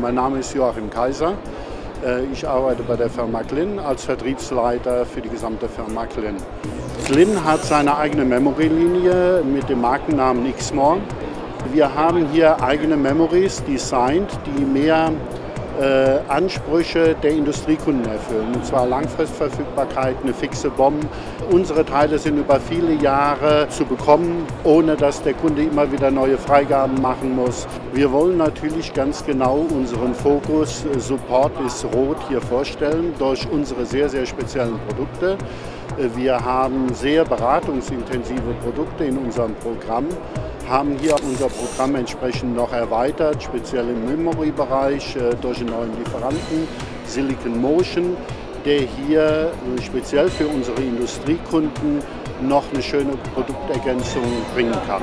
Mein Name ist Joachim Kaiser. Äh, ich arbeite bei der Firma Glynn als Vertriebsleiter für die gesamte Firma Glynn. Glynn hat seine eigene Memory-Linie mit dem Markennamen Xmore. Wir haben hier eigene Memories designt, die mehr äh, Ansprüche der Industriekunden erfüllen. Und zwar Langfristverfügbarkeit, eine fixe BOM. Unsere Teile sind über viele Jahre zu bekommen, ohne dass der Kunde immer wieder neue Freigaben machen muss. Wir wollen natürlich ganz genau unseren Fokus äh, Support ist rot hier vorstellen durch unsere sehr, sehr speziellen Produkte. Äh, wir haben sehr beratungsintensive Produkte in unserem Programm haben hier unser Programm entsprechend noch erweitert, speziell im Memory-Bereich äh, durch einen neuen Lieferanten, Silicon Motion, der hier äh, speziell für unsere Industriekunden noch eine schöne Produktergänzung bringen kann.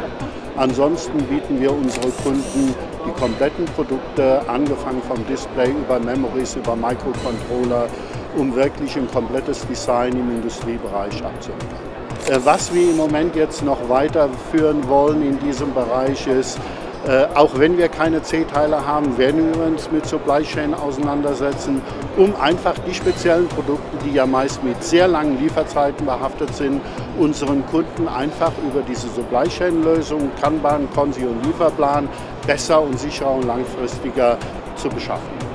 Ansonsten bieten wir unsere Kunden die kompletten Produkte, angefangen vom Display über Memories, über Microcontroller, um wirklich ein komplettes Design im Industriebereich abzuliefern. Äh, was wir im Moment jetzt noch weiterführen wollen in diesem Bereich ist, äh, auch wenn wir keine C-Teile haben, werden wir uns mit Supply Chain auseinandersetzen, um einfach die speziellen Produkte, die ja meist mit sehr langen Lieferzeiten behaftet sind, unseren Kunden einfach über diese Supply Chain Lösung, Kanban, Konsi und Lieferplan besser und sicherer und langfristiger zu beschaffen.